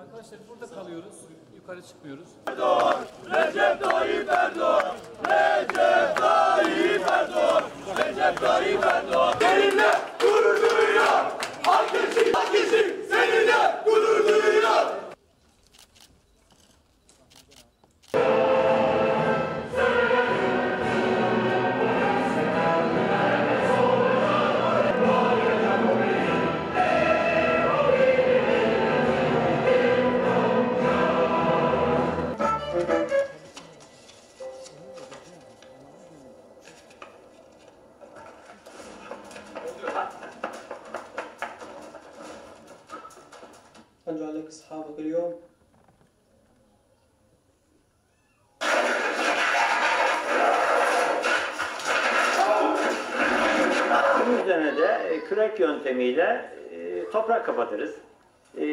Arkadaşlar burada kalıyoruz. Yukarı çıkmıyoruz. Seninle gurur duyuyor. أجعلك أصحابك اليوم Bunun üzerine de e, kürek yöntemiyle e, toprak kapatırız. E,